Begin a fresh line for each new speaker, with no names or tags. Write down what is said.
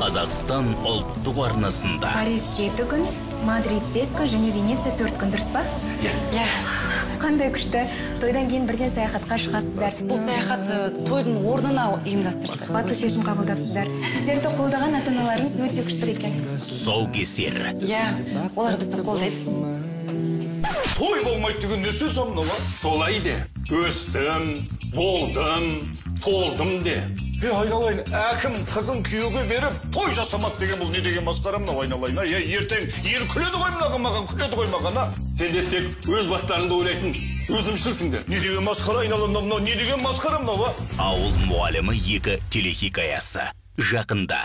қазақстан ұлттық арнасында
париж жеті күн мадрид бес күн және венеция төрт күн дұрыс па?
Иә.
Қандай күшті? Тойдан кейін бірден саяхатқа шығасыздар.
Бұл саяхат тойдың орнына ұйымдастырды
батыл шешім қабылдапсыздар. Сіздерді қолдаған ата аналарыңыз өте күшті екен.
Тұсаукесер.
Иә олар бізді қолдайды.
Той болмайды деген не сөз мынау
солай де. Өстім болдым толдым де.
Е айналайын әкім қызын күйеуге беріп той жасамады деген бұл не деген масқара мынау айналайын а? е ертең ел күледі ғой мынаған маған күледі ғой маған а
сендер тек өз бастарыңды ойлайтын өзімшілсіңдер
не деген масқара айналайын мынау не деген масқара мынау а
ауыл мұғалімі екі телехикаясы жақында